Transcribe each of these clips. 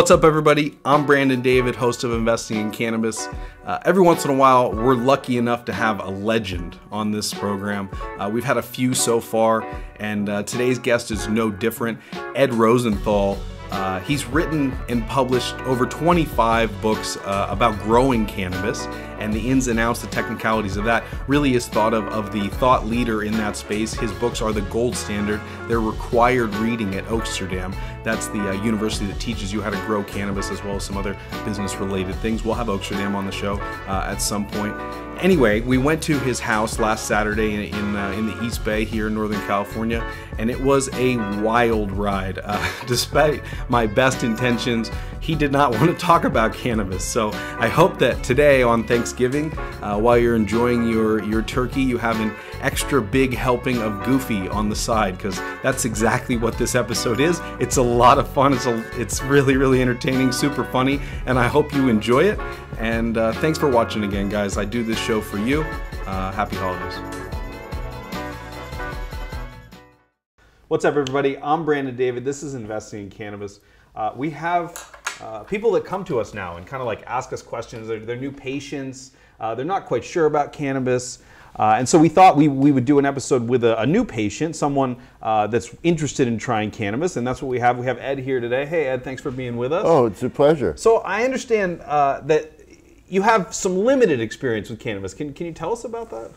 What's up, everybody? I'm Brandon David, host of Investing in Cannabis. Uh, every once in a while, we're lucky enough to have a legend on this program. Uh, we've had a few so far, and uh, today's guest is no different. Ed Rosenthal uh, he's written and published over 25 books uh, about growing cannabis and the ins and outs, the technicalities of that. Really is thought of of the thought leader in that space. His books are the gold standard. They're required reading at Oaksterdam. That's the uh, university that teaches you how to grow cannabis as well as some other business related things. We'll have Oaksterdam on the show uh, at some point. Anyway, we went to his house last Saturday in in, uh, in the East Bay here in Northern California, and it was a wild ride. Uh, despite my best intentions, he did not want to talk about cannabis. So I hope that today on Thanksgiving, uh, while you're enjoying your your turkey, you have an extra big helping of Goofy on the side because that's exactly what this episode is. It's a lot of fun. It's a, it's really really entertaining, super funny, and I hope you enjoy it. And uh, thanks for watching again, guys. I do this show for you. Uh, happy holidays. What's up, everybody? I'm Brandon David. This is Investing in Cannabis. Uh, we have uh, people that come to us now and kind of like ask us questions. They're, they're new patients. Uh, they're not quite sure about cannabis. Uh, and so we thought we, we would do an episode with a, a new patient, someone uh, that's interested in trying cannabis, and that's what we have. We have Ed here today. Hey, Ed, thanks for being with us. Oh, it's a pleasure. So I understand uh, that you have some limited experience with cannabis. Can, can you tell us about that?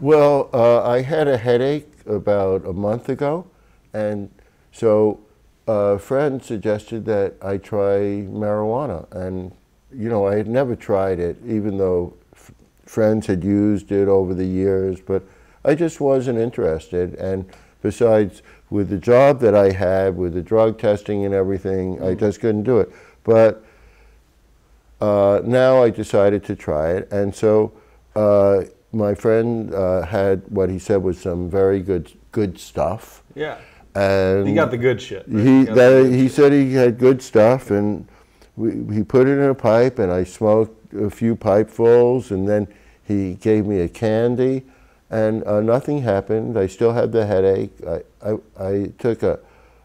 Well, uh, I had a headache about a month ago, and so a friend suggested that I try marijuana. And, you know, I had never tried it, even though friends had used it over the years, but I just wasn't interested. And besides, with the job that I had, with the drug testing and everything, I just couldn't do it. But uh, now I decided to try it, and so uh, my friend uh, had what he said was some very good good stuff. Yeah. And You got the good shit. right? he got that, he said he had good stuff, and we, he put it in a pipe, and I smoked a few pipefuls, and then he gave me a candy, and uh, nothing happened. I still had the headache. I I, I took a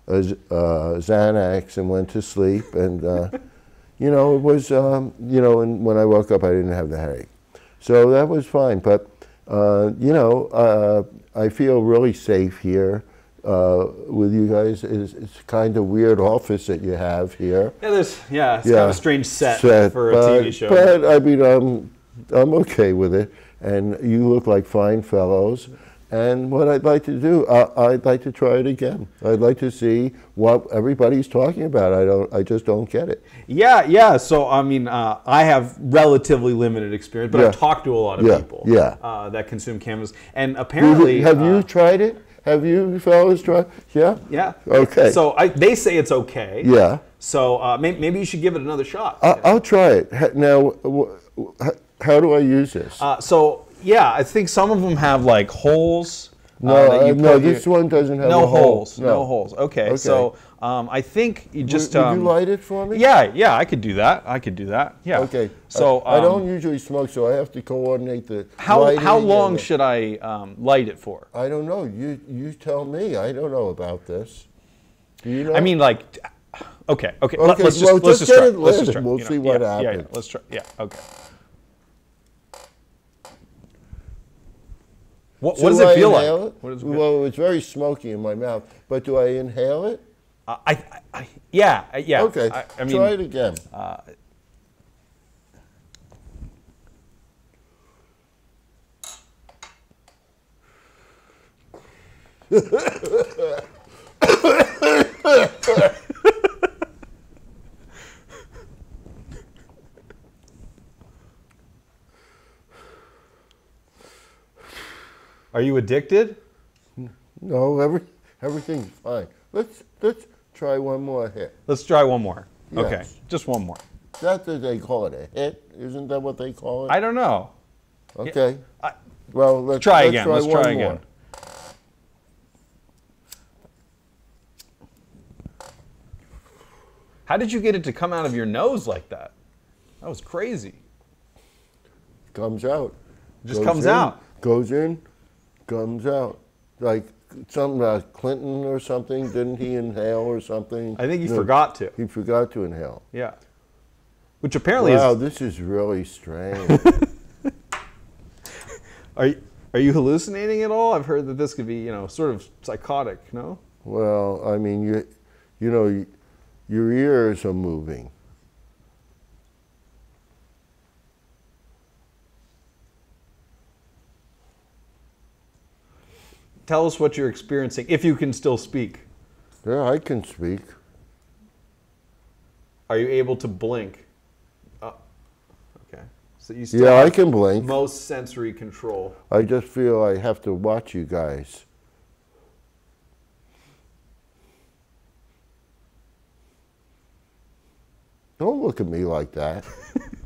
uh, Xanax and went to sleep, and uh, you know it was um, you know, and when I woke up, I didn't have the headache, so that was fine. But uh, you know, uh, I feel really safe here uh, with you guys. It's, it's kind of weird office that you have here. yeah, there's, yeah, it's kind of a strange set, Set, for a but, TV show. But I mean, I'm I'm okay with it, and you look like fine fellows. And what I'd like to do, I, I'd like to try it again. I'd like to see what everybody's talking about. I don't, I just don't get it. Yeah, yeah. So I mean, uh, I have relatively limited experience, but I've talked to a lot of Yeah, people yeah. Uh, that consume cannabis, and apparently, you, have you uh, tried it? Have you fellows tried? Yeah. yeah. Okay. So I, they say it's okay. Yeah. So uh, may, maybe you should give it another shot. I, I'll try it. Now, how do I use this? Uh, so yeah, I think some of them have like holes. uh, no, that you uh, no, your- this one doesn't have no a hole. holes. No. holes. Okay. Okay. So um, I think you just would, would um, you light it for me? Yeah, yeah, I could do that. I could do that. Yeah. Okay. So I, I um, don't usually smoke, so I have to coordinate the. How how long should I um, light it for? I don't know. You you tell me. I don't know about this. Do you know? I mean, like, okay, okay. Okay, let, us just well, let's just try. it Let's just try. we'll you know, see what yeah, Yeah, yeah, happens. let's try. Yeah. Okay. What, what does it I feel like? it? It feel? well, it's very smoky in my mouth. But do I inhale it? Uh, I, I, I, yeah, yeah. Okay. I, I mean, try it again. are you addicted? No, every everything's fine. Let's let's try one more hit. Let's try one more. Okay, just one more. That's what they call it a hit. Isn't that what they call it? I don't know. okay. I- well, let's Try let's again. Try Let's one try more. again. How did you get it to come out of your nose like that? That was crazy. Comes out. Just comes in, out. Goes in, comes out. Like something about Clinton or something? Didn't he inhale or something? I think he No, forgot to. He forgot to inhale. Yeah. Which apparently Wow, is. this is really strange. Are you, are you hallucinating at all? I've heard that this could be, you know, sort of psychotic. No. well, I mean, you, you know, your ears are moving. Tell us what you're experiencing, if you can still speak. Yeah, I can speak. Are you able to blink? Oh, okay. So you still Yeah, I can blink. most sensory control. I just feel I have to watch you guys. Don't look at me like that.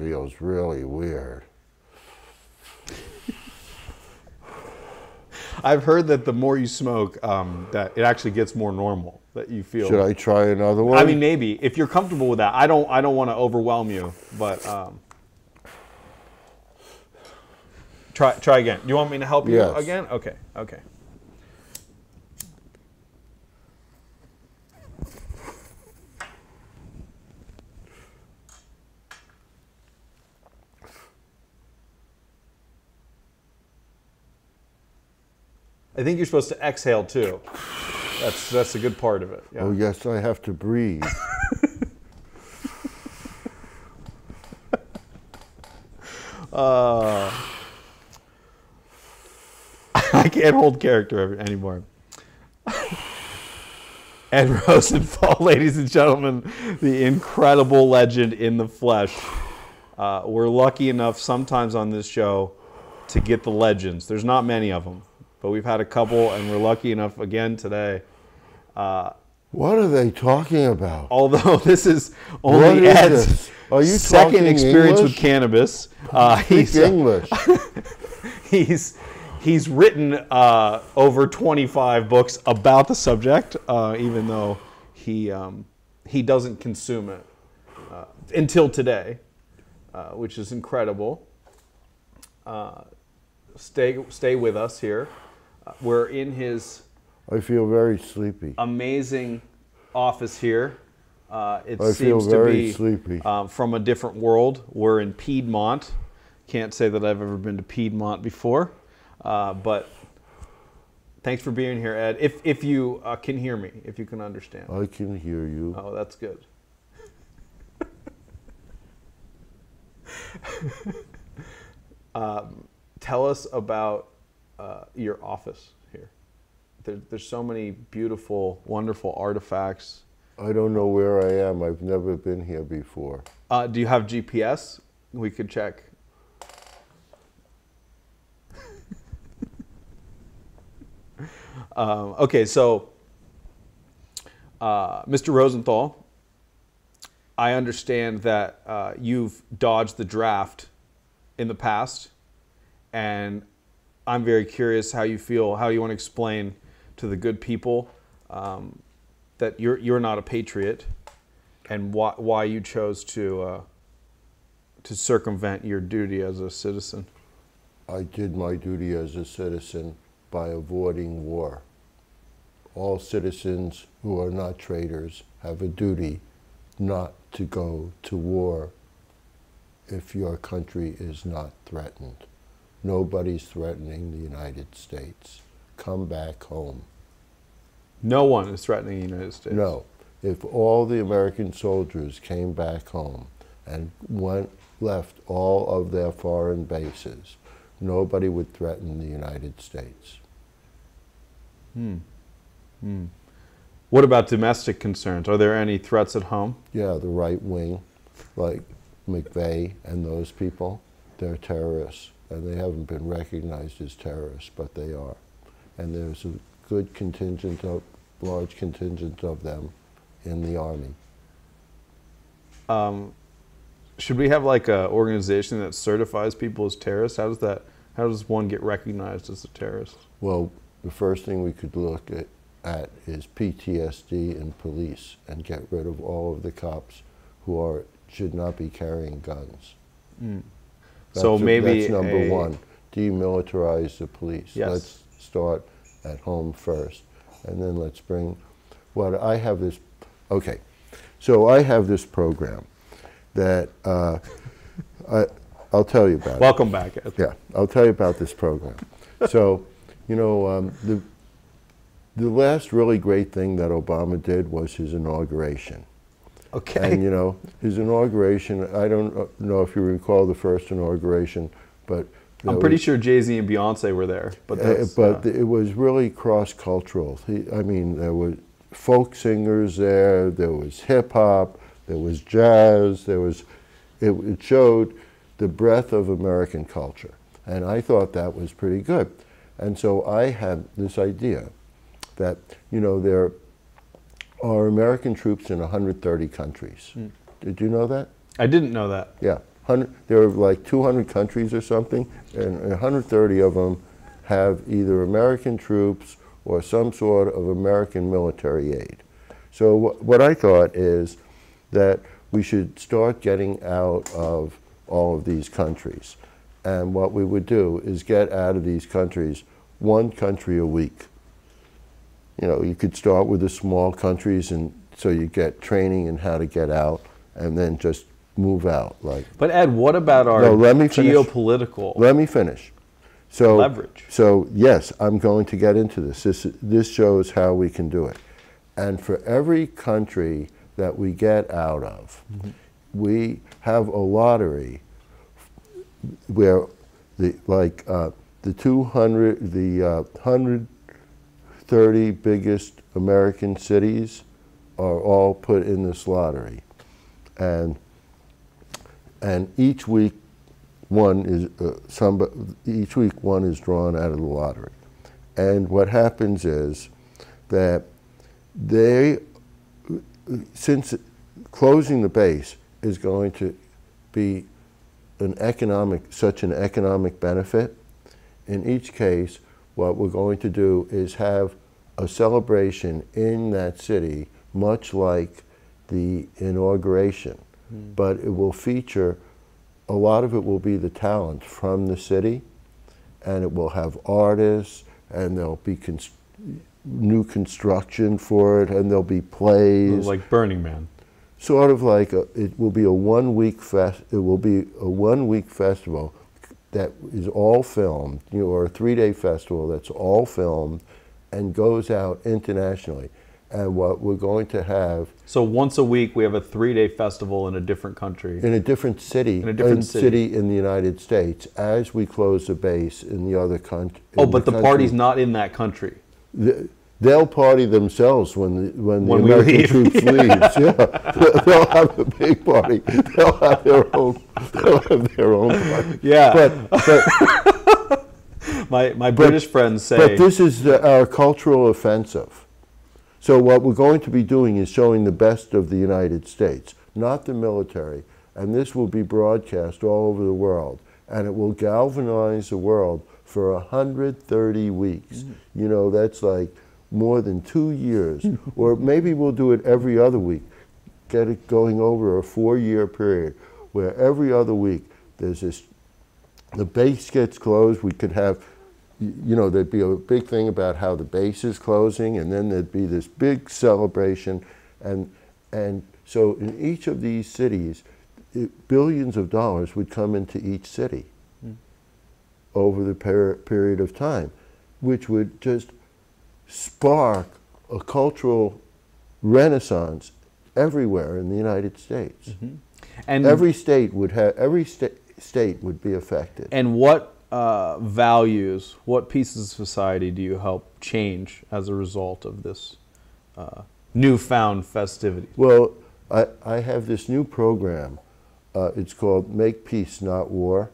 feels really weird. I've heard that the more you smoke, um, that it actually gets more normal. That you feel. Should I try another one? I mean, maybe if you're comfortable with that. I don't. I don't want to overwhelm you, but um, try. Try again. Do you want me to help you Yes. again? Okay. Okay. I think you're supposed to exhale too. That's that's a good part of it. Yeah. oh, yes, I have to breathe. Uh, I can't hold character anymore. Ed Rosenthal, ladies and gentlemen, the incredible legend in the flesh. Uh, we're lucky enough sometimes on this show to get the legends. There's not many of them, but we've had a couple, and we're lucky enough again today. What are they talking about? Although this is only is Ed's this? Are you second experience with cannabis, uh, he's, English. he's he's written uh, over 25 books about the subject, uh, even though he um, he doesn't consume it uh, until today, uh, which is incredible. Uh, stay stay with us here. We're in his I feel very sleepy. amazing office here. Uh, it I feel seems to be sleepy. Um, from a different world. We're in Piedmont. Can't say that I've ever been to Piedmont before, uh, but thanks for being here, Ed. If if you uh, can hear me, if you can understand. I can hear you. Oh, that's good. um, tell us about uh, your office here. There, there's so many beautiful, wonderful artifacts. I don't know where I am. I've never been here before. Uh, do you have GPS? We could check. um, okay, so uh, Mr. Rosenthal, I understand that uh, you've dodged the draft in the past, and I'm very curious how you feel, how you want to explain to the good people um, that you're you're not a patriot, and why why you chose to uh, to circumvent your duty as a citizen. I did my duty as a citizen by avoiding war. All citizens who are not traitors have a duty not to go to war if your country is not threatened. Nobody's threatening the United States. Come back home. No one is threatening the United States. No. If all the American soldiers came back home and went left all of their foreign bases, nobody would threaten the United States. Hmm. Hmm. What about domestic concerns? Are there any threats at home? Yeah, the right wing, like McVeigh and those people, they're terrorists, and they haven't been recognized as terrorists, but they are. And there's a good contingent of, large contingent of them in the army. Um, should we have like an organization that certifies people as terrorists? How does that? How does one get recognized as a terrorist? Well, the first thing we could look at, at is PTSD in police and get rid of all of the cops who are should not be carrying guns. Hmm. So That's- maybe that's number a- one. Demilitarize the police. Yes. Let's start at home first, and then let's bring. What I have this. Okay, so I have this program that uh, I, I'll tell you about. it. Welcome back, Ed. Yeah, I'll tell you about this program. so, you know, um, the the last really great thing that Obama did was his inauguration. Okay. And you know, his inauguration, I don't know if you recall the first inauguration, but I'm pretty was- sure Jay Z and Beyonce were there, but uh, but uh, it was really cross-cultural. He, I mean, there were folk singers there, there was hip hop, there was jazz, there was, it, it showed the breadth of American culture. And I thought that was pretty good. And so I had this idea that, you know, there are American troops in 130 countries. Hmm. Did you know that? I didn't know that. Yeah, there are like 200 countries or something, and 130 of them have either American troops or some sort of American military aid. So wh- what I thought is that we should start getting out of all of these countries. And what we would do is get out of these countries one country a week. You know, you could start with the small countries and so you get training in how to get out and then just move out like But Ed, what about our No, let me finish. geopolitical? let me finish. So Leverage. So yes, I'm going to get into this. This this shows how we can do it. And for every country that we get out of, Mm-hmm. we have a lottery where the like uh, the 200 the uh, 130 biggest American cities are all put in this lottery. And and each week one is uh, some each week one is drawn out of the lottery and what happens is that they since closing the base is going to be an economic such an economic benefit in each case what we're going to do is have a celebration in that city much like the inauguration hmm. but it will feature a lot of it will be the talent from the city, and it will have artists, and there'll be cons- new construction for it, and there'll be plays. like Burning Man. sort of like a, it will be a one week fest. It will be a one week festival that is all filmed, you know, or a three day festival that's all filmed and goes out internationally. And what we're going to have So once a week, we have a three-day festival in a different country. in a different city, In a different city. in the United States, as we close the base in the other country. oh, but the party's not in that country. They'll party themselves when the when the When we American leave. troops leaves. Yeah, they'll have a big party. They'll have their own. They'll have their own party. Yeah. But but, My my British friends say. but this is the, our cultural offensive. So what we're going to be doing is showing the best of the United States, not the military, and this will be broadcast all over the world, and it will galvanize the world for 130 weeks. Mm. You know, that's like more than two years, or maybe we'll do it every other week. Get it going over a four-year period, where every other week there's this the base gets closed, we could have, you know, there'd be a big thing about how the base is closing, and then there'd be this big celebration, and and so in each of these cities, it, billions of dollars would come into each city hmm. over the per- period of time, which would just spark a cultural renaissance everywhere in the United States. and Every state would have every sta- state would be affected. and what uh, values, what pieces of society do you help change as a result of this uh, newfound festivity? Well, I, I have this new program. Uh, it's called Make Peace, Not War.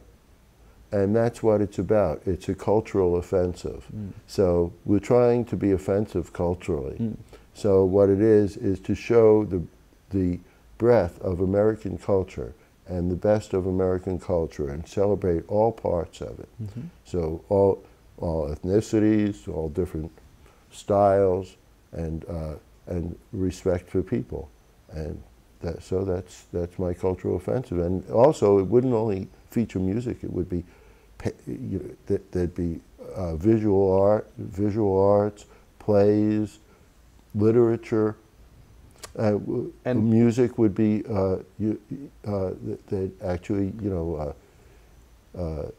And that's what it's about. It's a cultural offensive. Mm. So we're trying to be offensive culturally. Mm. So what it is, is to show the, the breadth of American culture and the best of American culture and celebrate all parts of it. Mm-hmm. So all, all ethnicities, all different styles, and, uh, and respect for people. And that, so that's that's my cultural offensive, and also it wouldn't only feature music; it would be pa- you know, th- there'd be uh, visual art, visual arts, plays, literature. Uh, And- music would be uh, you, uh, actually you know uh, uh,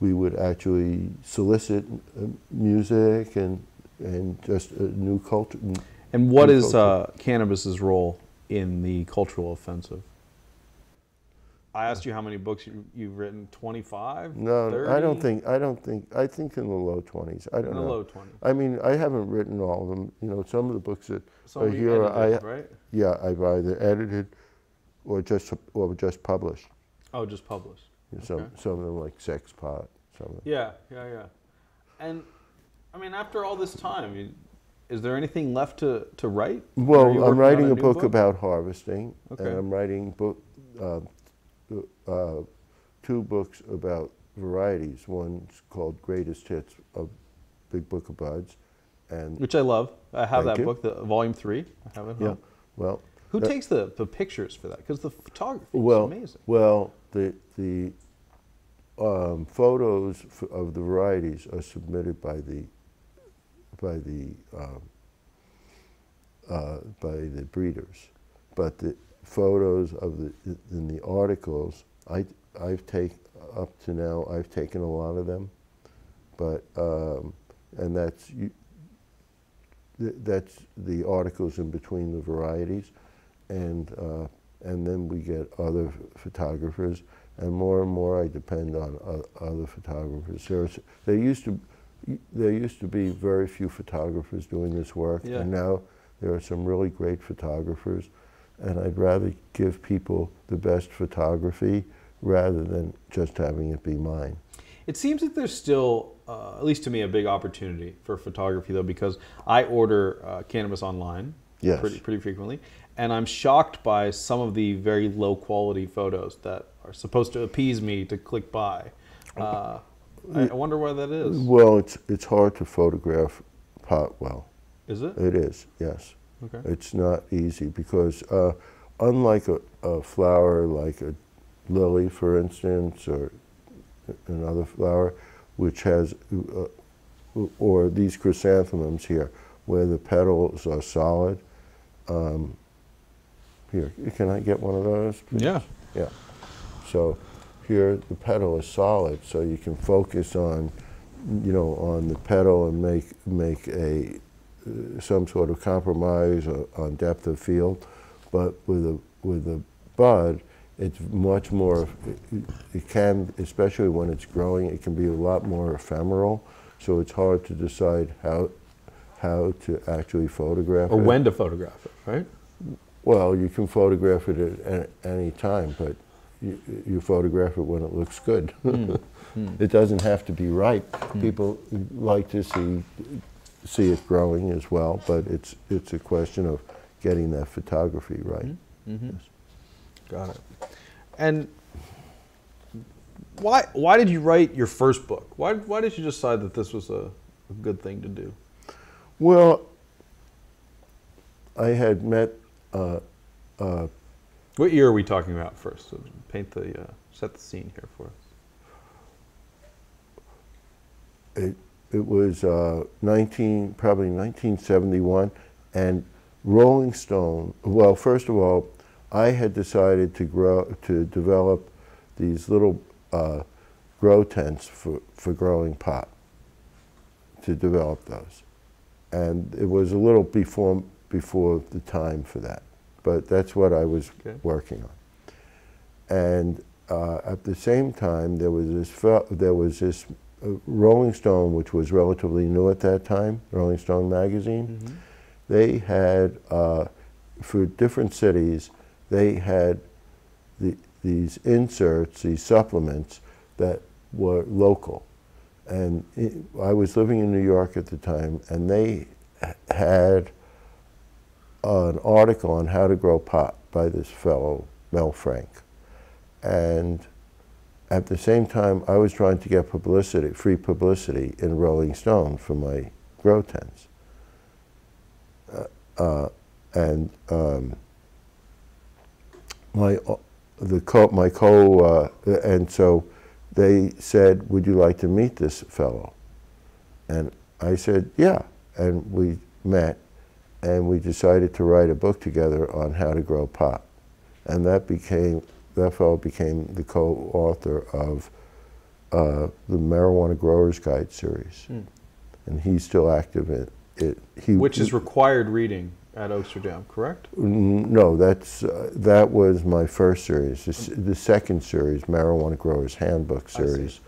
we would actually solicit music and and just a new culture. And what is culture. uh, cannabis's role in the cultural offensive? I asked you how many books you, you've written. Twenty-five. No, I don't think. I don't think. I think in the low twenties. I don't In the know. low 20s. I mean, I haven't written all of them. You know, some of the books that Some are here, edited, I right? yeah, I've either edited or just or just published. Oh, just published. You know, Some Okay. some of them like Sex Pot. Some of them. Yeah, yeah, yeah. And I mean, after all this time, you, is there anything left to, to write? Well, I'm writing a new book, about harvesting, Okay. and I'm writing book, uh, uh, two books about varieties. One's called Greatest Hits of Big Book of Buds, and which I love. I have that you. book, the volume three. I have it. yeah, home. well, Who that- takes the, the pictures for that? Because the photography well, is amazing. well, the the um, photos f- of the varieties are submitted by the by the um, uh, by the breeders, but the photos of the in the articles, I I've taken up to now I've taken a lot of them, but um, and that's you, th- that's the articles in between the varieties, and uh, and then we get other photographers, and more and more I depend on o- other photographers. There's there used to there used to be very few photographers doing this work, Yeah. and now there are some really great photographers, and I'd rather give people the best photography rather than just having it be mine. It seems that there's still, uh, at least to me, a big opportunity for photography, though, because I order uh, cannabis online Yes. pretty, pretty frequently, and I'm shocked by some of the very low quality photos that are supposed to appease me to click buy. Uh, I, I wonder why that is. Well, it's it's hard to photograph pot well. Is it? It is, yes. Okay. It's not easy because uh, unlike a, a flower like a lily, for instance, or another flower, which has, uh, or these chrysanthemums here, where the petals are solid. Um, here, can I get one of those? please? Yeah. Yeah. So here the petal is solid, so you can focus on, you know, on the petal and make make a some sort of compromise uh, on depth of field. But with a with a bud, it's much more. It, it can, especially when it's growing, it can be a lot more ephemeral. So it's hard to decide how how to actually photograph Or it. when to photograph it, right? Well, you can photograph it at any time, but you, you photograph it when it looks good. Hmm. It doesn't have to be ripe. Hmm. People like to see see it growing as well, but it's it's a question of getting that photography right. Yes. Got it. And why why did you write your first book? Why why did you decide that this was a, a good thing to do? Well, I had met uh, uh, What year are we talking about first? So paint the uh, set the scene here for us. it, it was uh, 19, probably 1971, and Rolling Stone. Well, first of all, I had decided to grow to develop these little uh, grow tents for, for growing pot. To develop those, and it was a little before before the time for that, but that's what I was Okay. working on. And uh, at the same time, there was this there was this Rolling Stone, which was relatively new at that time, Rolling Stone magazine. They had uh, for different cities, they had the, these inserts, these supplements that were local. And it, I was living in New York at the time, and they had an article on how to grow pot by this fellow, Mel Frank. And at the same time, I was trying to get publicity, free publicity in Rolling Stone for my grow tents. Uh, uh, and um, my the co my co uh, and so they said, "Would you like to meet this fellow?" And I said, "Yeah." And we met, and we decided to write a book together on how to grow pot, and that became fellow became the co-author of uh, the Marijuana Growers Guide series, and he's still active in it. He, Which is required reading at Oaksterdam, correct? Mm, No, that's uh, that was my first series. The, the second series, Marijuana Growers Handbook series,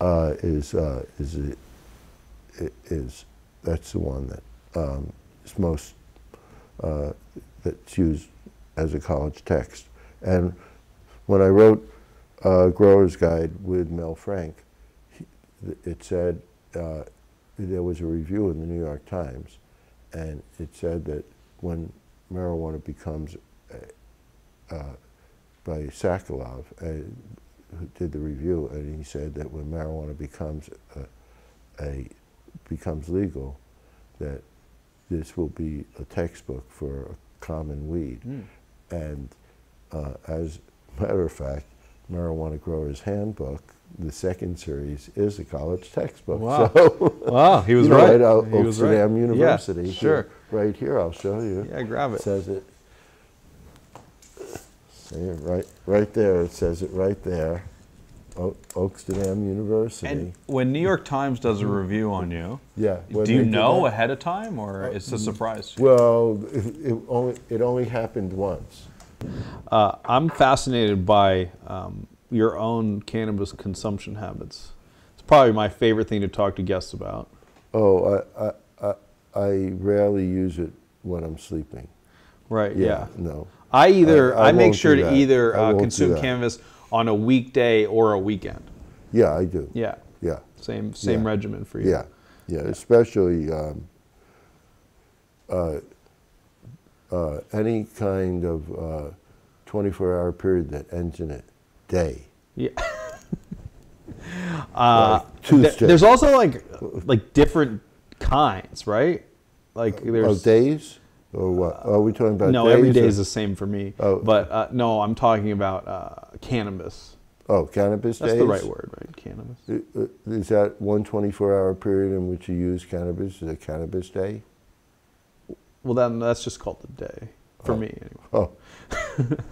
uh, is uh, is a, is that's the one that um, is most uh, that's used as a college text. And when I wrote uh, Growers Guide with Mel Frank, he, it said uh, there was a review in the New York Times, and it said that when marijuana becomes, uh, uh, by Sakalov, uh, who did the review, and he said that when marijuana becomes a, a becomes legal, that this will be a textbook for a common weed. And uh, as matter of fact, Marijuana Growers Handbook, the second series, is a college textbook. Wow. So, Wow, he was you know, right. At uh, He was right. Amsterdam Yeah, University. sure. Here, right here, I'll show you. Yeah, grab it. says it. See it right, right there. It says it right there. O- Oaksterdam University. And when New York Times does a review on you, yeah. do you know that- ahead of time, or it's a surprise? Well, it, it only it only happened once. Uh, I'm fascinated by um, your own cannabis consumption habits. It's probably my favorite thing to talk to guests about. Oh, I, I, I, I rarely use it when I'm sleeping. Right. Yeah. No. I either I- I I, make sure to either uh, consume cannabis on a weekday or a weekend. Yeah, I do. Yeah. Yeah. Same same Yeah. regimen for you. Yeah. Yeah. Especially um, uh, uh, any kind of uh, 24-hour period that ends in a day. Yeah. uh, Like Tuesday. there's also like like different kinds, right? Like there's Of days, or what? Are we talking about no every day or- is the same for me. Oh. But uh, no, I'm talking about uh, cannabis. Oh, cannabis That's days. the right word, right? Cannabis. Uh, Is that one 24-hour period in which you use cannabis? Is a cannabis day? Well, then that's just called the day for Oh. me. Anyway. Oh,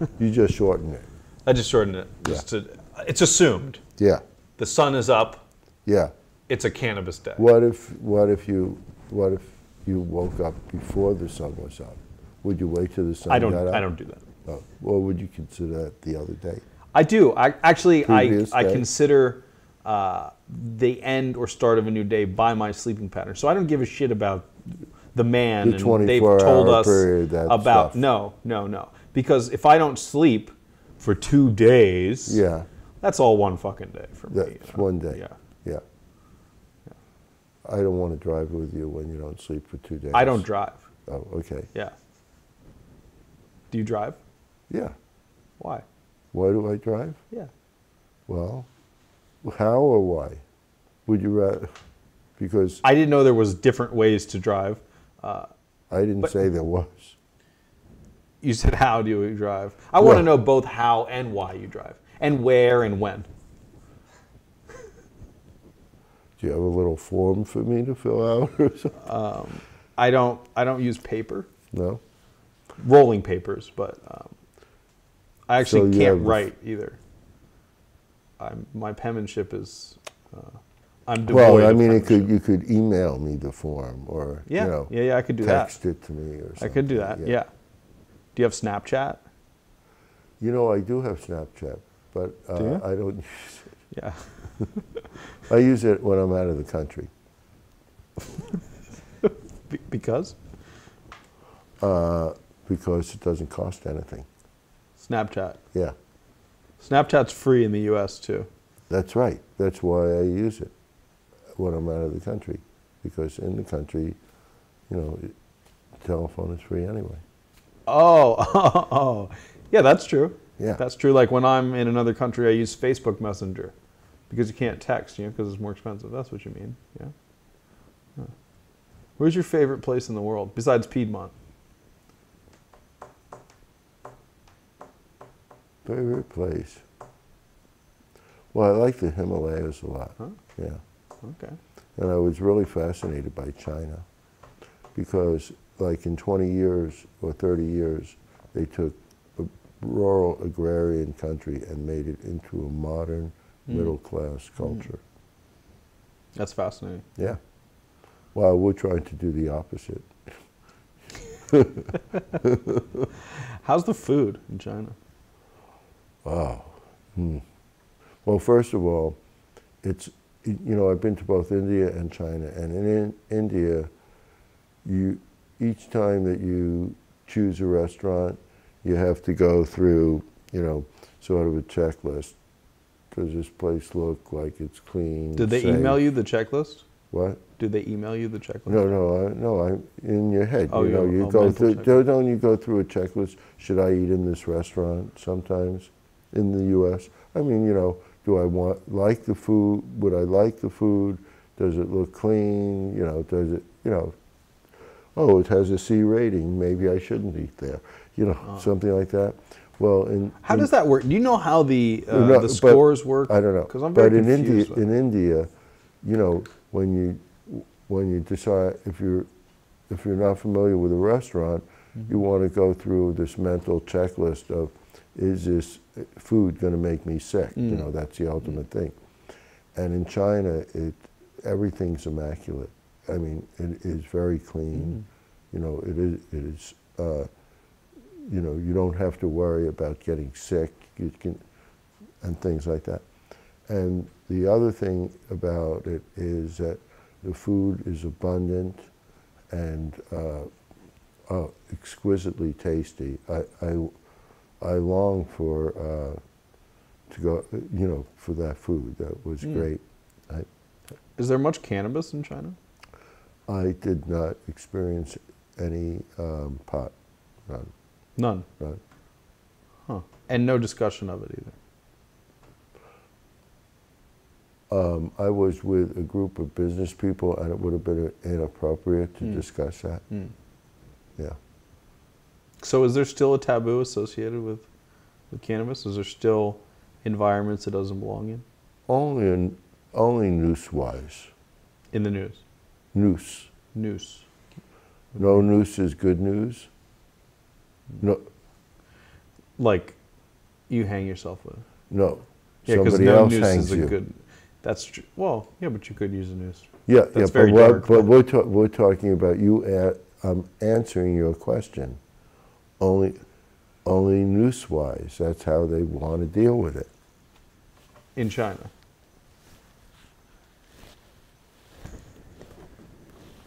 you just shorten it. I just shortened it. Just to, it's assumed Yeah, the sun is up. yeah. It's a cannabis day. What if what if you what if you woke up before the sun was up? Would you wait till the sun I don't. got up? I don't do that. Oh, well, would you consider that the other day? I do. I actually I, Previous I day? consider uh, the end or start of a new day by my sleeping pattern. So I don't give a shit about the man The and they've told hour us period, that about stuff. no, no, no. Because if I don't sleep for two days, Yeah, that's all one fucking day for me. you know? one day. Yeah. yeah. I don't want to drive with you when you don't sleep for two days. I don't drive. Oh, okay. Yeah. Do you drive? Yeah. Why? Why do I drive? Yeah. Well, how or why? Would you rather? Because I didn't know there was different ways to drive. Uh, I didn't but- say there was. you said how do you drive? I want to know both how and why you drive, and where and when. Do you have a little form for me to fill out or something? I don't. I don't use paper, No. rolling papers, but um, I actually So can't write either. I'm, my penmanship is. Uh, I'm devoid Well, I mean, it could you could email me the form or Yeah, you know yeah, yeah. I could do that. text it to me or something. I could do that. Yeah. Do you have Snapchat? You know, I do have Snapchat, but uh, Do? I don't use it. Yeah. I use it when I'm out of the country. Be- because Uh, because it doesn't cost anything. Snapchat. Yeah, Snapchat's free in the U.S. too. that's right. That's why I use it when I'm out of the country, because in the country, you know, telephone is free anyway. Oh, oh, yeah, that's true. Yeah. That's true. Like when I'm in another country, I use Facebook Messenger because you can't text, you know, because it's more expensive. That's what you mean. Yeah. Huh. Where's your favorite place in the world besides Piedmont? favorite place. Well, I like the Himalayas a lot. Huh? Yeah. Okay. And I was really fascinated by China because, like, in 20 years or 30 years, they took a rural agrarian country and made it into a modern Mm. middle class culture. That's fascinating. Yeah. While we're trying to do the opposite. How's the food in China? Wow. Hmm. Well, first of all, it's you know I've been to both India and China, and in, in India, you each time that you choose a restaurant, you have to go through you know sort of a checklist. Does this place look like it's clean? Did they safe? email you the checklist? What? Did they email you the checklist? No, no, I, no. I in your head. Oh, you know, you go through. checklist. Don't you go through a checklist? Should I eat in this restaurant? Sometimes, in the U.S. I mean, you know, do I want like the food? Would I like the food? Does it look clean? You know, does it? You know, oh, it has a C rating. Maybe I shouldn't eat there. You know, something like that. Well, in. How in- does that work? Do you know how the uh, no, the but scores work? I don't know. Because I'm very but in. India, in India, you know, when you when you decide if you're if you're not familiar with a restaurant, Mm-hmm. you want to go through this mental checklist of is this food going to make me sick? You Mm. know, that's the ultimate thing. And in China, it everything's immaculate. I mean, it is very clean. Mm. You know, it is it is. Uh, you know, you don't have to worry about getting sick. You can, and things like that. And the other thing about it is that the food is abundant and uh, uh, exquisitely tasty. I, I, I long for uh, to go, you know, for that food. That was Mm. great. I, Is there much cannabis in China? I did not experience any um, pot, none, None. none. Huh. And no discussion of it either. Um, I was with a group of business people, and it would have been inappropriate to Mm. discuss that. Mm. Yeah. So is there still a taboo associated with, with cannabis? Is there still environments it doesn't belong in? Only in, only noose-wise. In the news. Noose. Noose. No noose is good news. No, Like you hang yourself with. no. Yeah, because no noose is a you. good. That's true. Well, yeah, but you could use a noose. yeah, that's yeah. very but dark, but we're, ta- we're talking about you. A- I'm answering your question. Only, only noose-wise. That's how they want to deal with it. In China.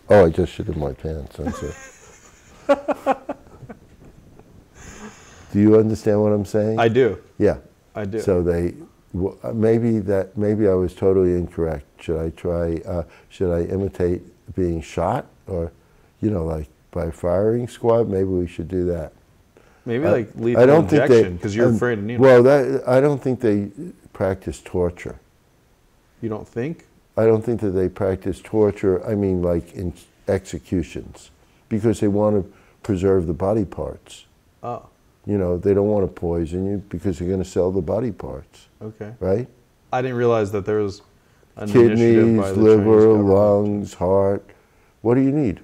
Oh, I just shit in my pants. Do you understand what I'm saying? I do. yeah. I do. So they, maybe that, maybe I was totally incorrect. Should I try, uh, should I imitate being shot or, you know, like by firing squad? Maybe we should do that. Maybe I- like lethal I don't injection because you're um, afraid of needles. Well, that, I don't think they practice torture. you don't think? I don't think that they practice torture, I mean like in executions, because they want to preserve the body parts. Oh, You know, they don't want to poison you because they're going to sell the body parts, okay. right? I didn't realize that there was Kidneys, liver, lungs, heart. What do you need?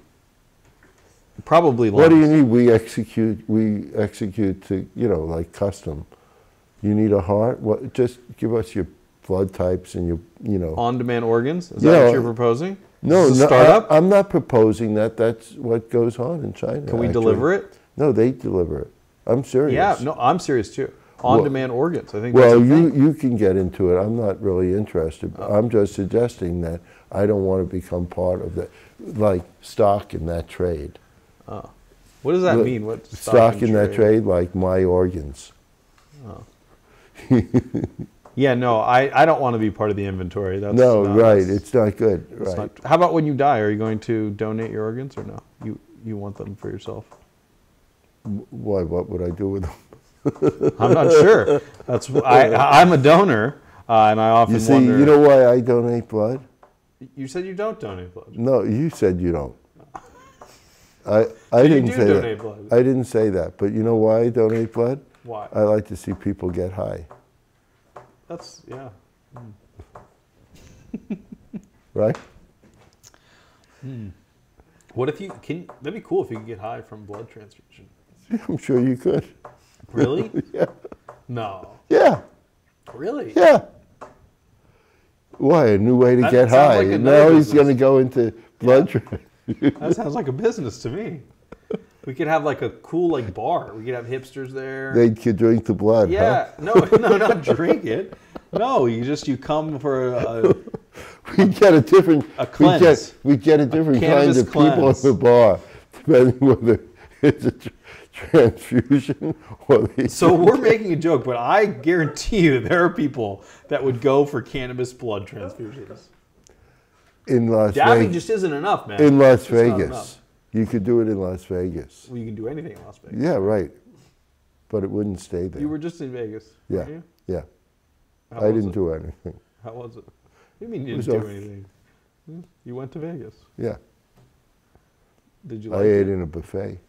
Probably lungs. What do you need? We execute. We execute to you know like custom. You need a heart. What? Just give us your blood types and your you know. On-demand organs? Is Yeah. that what you're proposing? no, no, startup? I, am not proposing that. That's what goes on in China. Can we actually. deliver it? No, they deliver it. I'm serious. Yeah, no, I'm serious too. On-demand organs. I think Well, you, you can get into it. I'm not really interested. Oh. I'm just suggesting that I don't want to become part of the, like stock in that trade. What does that mean? What Stock, in that trade, like my organs. Yeah, no, I, I don't want to be part of the inventory. That's no, not- right. It's not good. right. not- how about when you die? Are you going to donate your organs or no? You you want them for yourself? Why? What would I do with them? I'm not sure. That's I I'm a donor, uh, and I often You see, wonder. you know why I donate blood? you said you don't donate blood. No, you said you don't. I I didn't do say donate that. blood. I didn't say that. But you know why I donate blood? Why? I like to see people get high, That's yeah. right? Hmm. What if you can? That'd be cool if you could get high from blood transfusion. I'm sure you could. Really? Yeah. no. Yeah. Really? Yeah. Why? A new way to That get high. like another now he's going to go into blood transfusion. That sounds like a business to me. We could have like a cool like bar. We could have hipsters there. They could drink the blood. yeah. No, no, not drink it. No, you just you come for a, We get a different. A We cleanse. get, we get a different kind cannabis of people in cleanse. the bar, depending whether it's a tr- transfusion or. So we're making a joke, but I guarantee you there are people that would go for cannabis blood transfusions. In Las Dabbing Vegas. just isn't enough, man. in Las It's. Vegas. You could do it in Las Vegas. Well, you can do anything in Las Vegas. Yeah, right. But it wouldn't stay there. You were just in Vegas. yeah, you? yeah. How I didn't it? do anything. How was it? You mean you didn't do okay. anything? Hmm? You went to Vegas. Yeah, Did you I ate it? in a buffet,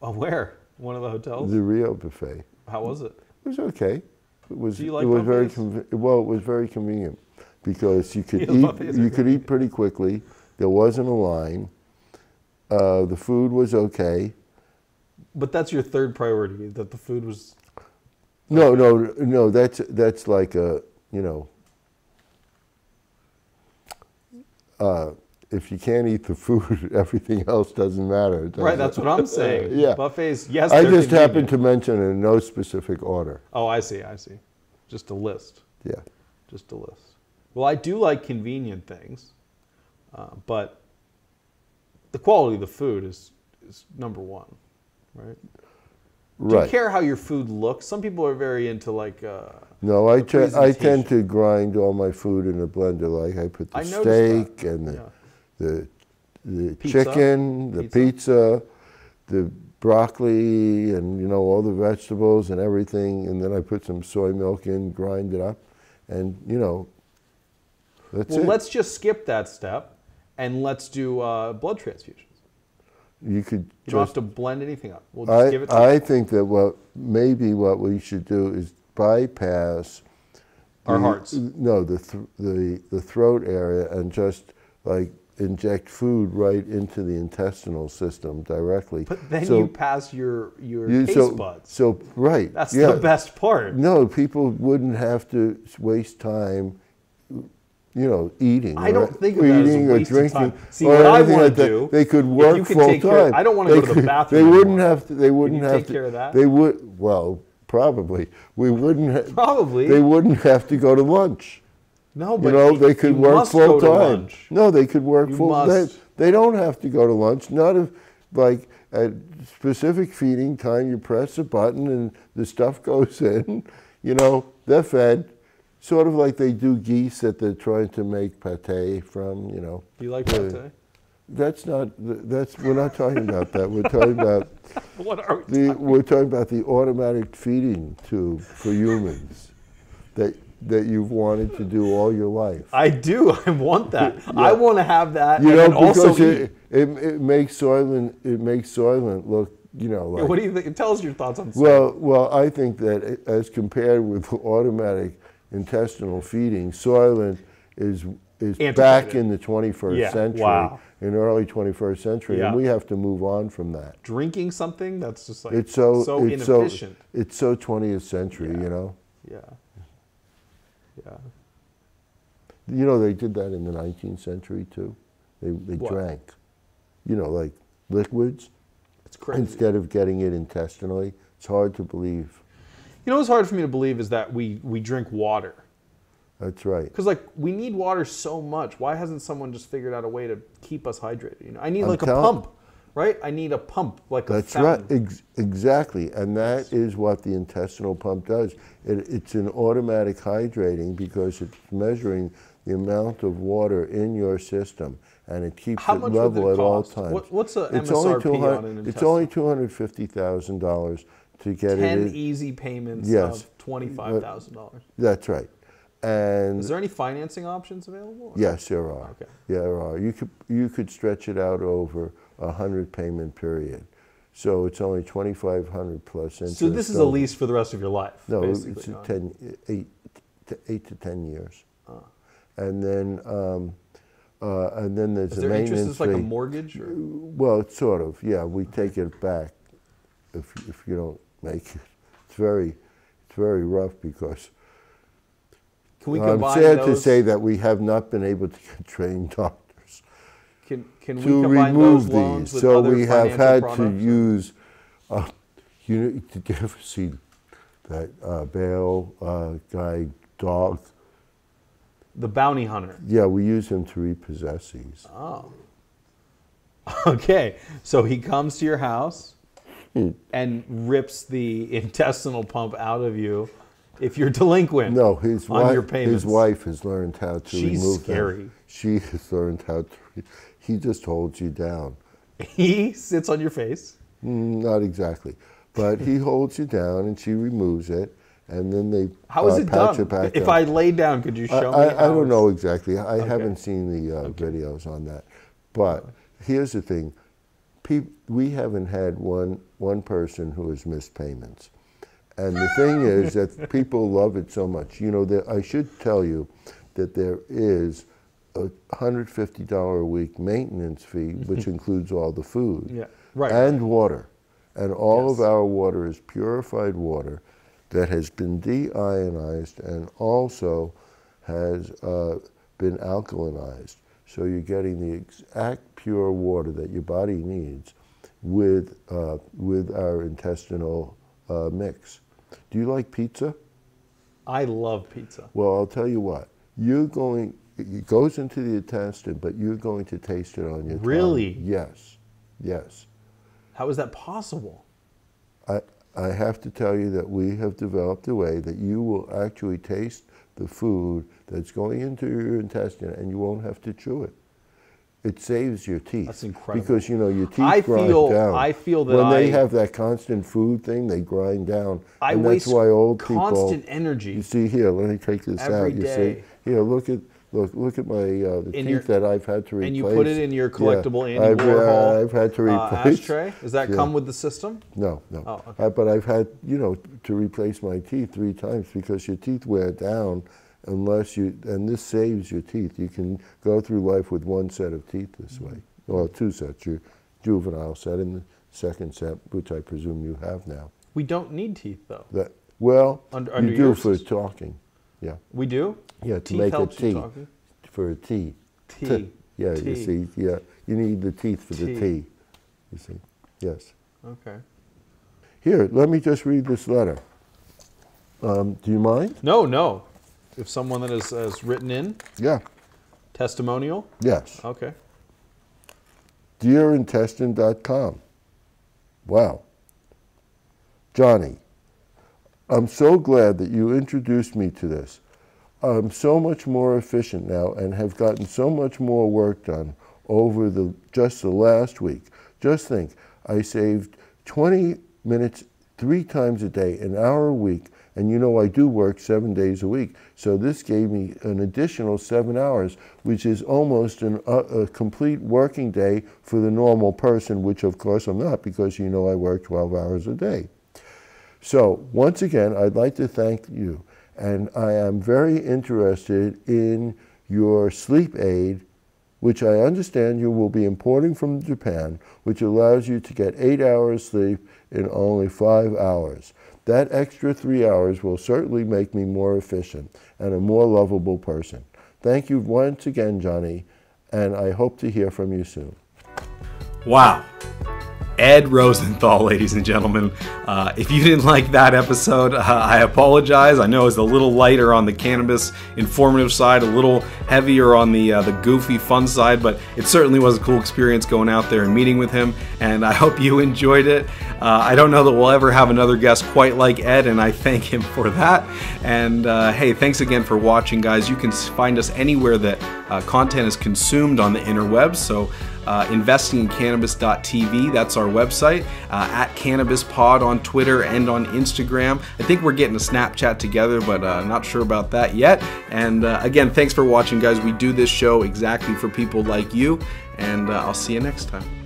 Oh, where? One of the hotels? the Rio buffet. How was it? It was okay. It was. Do you like it was very well. It was very convenient because you could eat. You could eat pretty quickly. There wasn't a line. Uh, the food was okay. But that's your third priority, that the food was No, no, no. That's that's like a you know. Uh, if you can't eat the food, everything else doesn't matter. does Right, that's what I'm saying. Yeah. Buffets, yes, I just happened to mention in no specific order. Oh, I see, I see. Just a list. Yeah. Just a list. Well, I do like convenient things, uh, but the quality of the food is, is number one, right? Do Right. you care how your food looks? Some people are very into like. Uh, No, I, te- I tend to grind all my food in a blender. Like I put the I steak and the Yeah. the, the Pizza? chicken, the Pizza? pizza, the broccoli, and you know all the vegetables and everything. And then I put some soy milk in, grind it up, and you know, that's well, it. let's just skip that step, and let's do uh, blood transfusions. you could You don't have to blend anything up. We'll just give it. To I, I think that what maybe what we should do is bypass Our the- hearts. No, the th- the the throat area and just like inject food right into the intestinal system directly. But then So you pass your your you- taste so, buds. So right, That's yeah. the best part. No, people wouldn't have to waste time. You know, eating. I don't think of that as a eating or drinking time. See, or what I like that. do, They could work full take care- time. I don't wanna They go to the bathroom They wouldn't anymore. have to. They wouldn't have take to. care of that? They would. Well, probably. We wouldn't. Ha- Probably. They wouldn't have to go to lunch. No, but You know, you- they could work full time. lunch. No, they could work You full. must. They, they don't have to go to lunch. Not if, like, at specific feeding time, you press a button and the stuff goes in. You know, they're fed. Sort of like they do geese that they're trying to make pate from. You know, Do you like Uh, pate? that's not. That's we're not talking about that. We're talking about What are we? the. We're talking about the automatic feeding tube for humans. That that you've wanted to do all your life. I do. I want that. I want to have that. You and know, because it, it, it makes Soylent it makes Soylent look, you know, like what do you think? Tell us your thoughts on. well, well, I think that as compared with automatic intestinal feeding, Soylent is is back in the 21st Yeah, century, wow. in early 21st century, Yeah. and we have to move on from that. drinking something that's just like It's so so it's so inefficient. it's so 20th century, you know. yeah. Yeah. You know, they did that in the 19th century too. They they What? drank, you know, like liquids. It's crazy. instead of getting it intestinally. It's hard to believe. You know what's hard for me to believe is that we we drink water. That's right. Because like we need water so much. Why hasn't someone just figured out a way to keep us hydrated? You know, I need I'm like a pump, right? I need a pump, like a That's right. Ex- exactly. And that is what the intestinal pump does. It, it's an automatic hydrating because it's measuring the amount of water in your system and it keeps How it level it at all times. What- what's a it's MSRP only on 200 an It's only $250,000 to get Ten it. easy payments Yes. of twenty five thousand dollars. That's right. And Is there any financing options available? Yes, there are. Okay. Yeah, there are. You could you could stretch it out over a hundred payment period. So it's only 2,500 plus interest. So this is a lease for the rest of your life. No, basically. it's 10, eight, to eight to 10 years. And then, um, uh, and then there's Is a there interest maintenance like a mortgage? Or? Well, it's sort of, yeah. We take it back if if you don't make it. It's very, it's very rough because Can we I'm sad to say that we have not been able to get trained doctors can can we to combine remove those these. So we have had to use, uh, you know, did you ever see that uh, bail uh, guy dog? the bounty hunter. Yeah, we use him to repossess these. Oh. Okay, so he comes to your house Hmm. and rips the intestinal pump out of you if you're delinquent. No, his on wife. His wife has learned how to She's remove scary. them. She has learned how to. He just holds you down. He sits on your face. Mm, Not exactly, but he holds you down, and she removes it, and then they How is uh, it patch done? it back if up. I lay down, could you show I, me? I how don't know exactly. I haven't seen the uh, videos on that. But here's the thing: we haven't had one one person who has missed payments, and the thing is that people love it so much. You know, that I should tell you that there is a hundred fifty dollar a week maintenance fee, which includes all the food Yeah, right. and water, and all of our water is purified water that has been deionized and also has uh, been alkalinized. So you're getting the exact pure water that your body needs with, uh, with our intestinal uh, mix. Do you like pizza? I love pizza. Well, I'll tell you what. You're going, it goes into the intestine, but you're going to taste it on your tongue. Really? Yes, yes. How is that possible? I, I have to tell you that we have developed a way that you will actually taste the food that's going into your intestine and you won't have to chew it. It saves your teeth. That's incredible. Because you know your teeth I grind feel- down. I feel that when they have that constant food thing, they grind down. I and waste that's why old people. constant energy. You see here, let me take this out. You day. see here, look at look look at my uh, the In teeth your- that I've had to replace. and you put it in your Yeah, collectible Andy I've, uh, Warhol I've had to uh, ashtray. Does that Yeah. come with the system? No, no. Oh, okay. Uh, but I've had, you know, to replace my teeth three times because your teeth wear down unless you, and this saves your teeth. You can go through life with one set of teeth this way. Well, two sets, your juvenile set and the second set, which I presume you have now. We don't need teeth though. That Well, Under- under you do for system. talking. Yeah, We do. yeah, to Teeth make a tea. For a tea. Tea. T- Yeah, Tea. you see, yeah, you need the teeth for the Tea. tea. You see, yes. Okay. Here, let me just read this letter. Um, do you mind? No, no. If someone that has, has written in Yeah. testimonial. Yes. Okay. Dearintestine.com. Wow. Johnny, I'm so glad that you introduced me to this. I'm so much more efficient now and have gotten so much more work done over the just the last week. Just think, I saved 20 minutes three times a day, an hour a week, and you know I do work seven days a week. So this gave me an additional seven hours, which is almost an, a, a complete working day for the normal person, which of course I'm not because you know I work 12 hours a day. So, once again, I'd like to thank you. And I am very interested in your sleep aid, which I understand you will be importing from Japan, which allows you to get eight hours sleep in only five hours. That extra three hours will certainly make me more efficient and a more lovable person. Thank you once again, Johnny, and I hope to hear from you soon. Wow. Ed Rosenthal, ladies and gentlemen. Uh, if you didn't like that episode, uh, I apologize. I know it's a little lighter on the cannabis informative side, a little heavier on the uh, the goofy fun side, but it certainly was a cool experience going out there and meeting with him. And I hope you enjoyed it. Uh, I don't know that we'll ever have another guest quite like Ed, and I thank him for that. And uh, hey, thanks again for watching, guys. You can find us anywhere that uh, content is consumed on the interwebs. So uh, investingincannabis.tv. That's our website. Uh, at Cannabis Pod on Twitter and on Instagram. I think we're getting a Snapchat together, but uh, not sure about that yet. And uh, again, thanks for watching, guys. We do this show exactly for people like you, and uh, I'll see you next time.